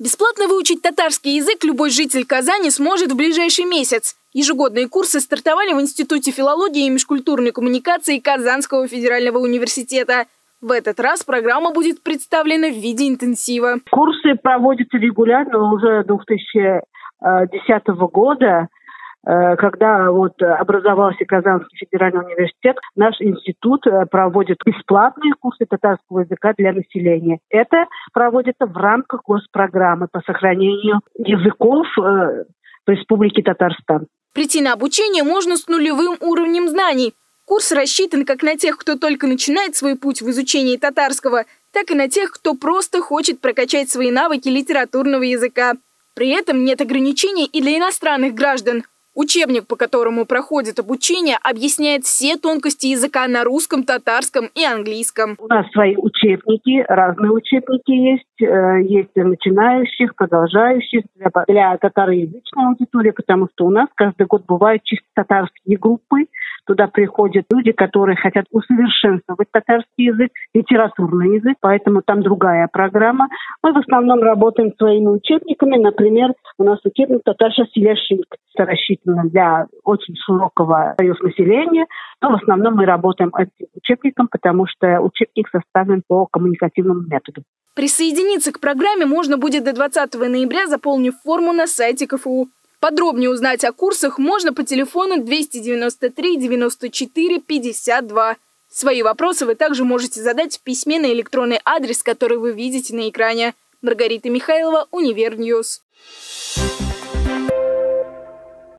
Бесплатно выучить татарский язык любой житель Казани сможет в ближайший месяц. Ежегодные курсы стартовали в Институте филологии и межкультурной коммуникации Казанского федерального университета. В этот раз программа будет представлена в виде интенсива. Курсы проводятся регулярно уже 2010 года. Э, когда вот образовался Казанский федеральный университет, наш институт э, проводит бесплатные курсы татарского языка для населения. Это проводится в рамках госпрограммы по сохранению языков э, в Республике Татарстан. Прийти на обучение можно с нулевым уровнем знаний. Курс рассчитан как на тех, кто только начинает свой путь в изучении татарского, так и на тех, кто просто хочет прокачать свои навыки литературного языка. При этом нет ограничений и для иностранных граждан. Учебник, по которому проходит обучение, объясняет все тонкости языка на русском, татарском и английском. У нас свои учебники, разные учебники есть. Э, есть для начинающих, продолжающих, для, для татароязычной аудитории, потому что у нас каждый год бывают чисто татарские группы, Туда приходят люди, которые хотят усовершенствовать татарский язык, литературный язык, поэтому там другая программа. Мы в основном работаем своими учебниками. Например, у нас учебник «Татарша Селяшик». Это для очень широкого союз населения, но в основном мы работаем этим учебником, потому что учебник составлен по коммуникативному методу. Присоединиться к программе можно будет до 20 ноября, заполнив форму на сайте КФУ. Подробнее узнать о курсах можно по телефону 293 94 52. Свои вопросы вы также можете задать в письме на электронный адрес, который вы видите на экране. Маргарита Михайлова, Univer News.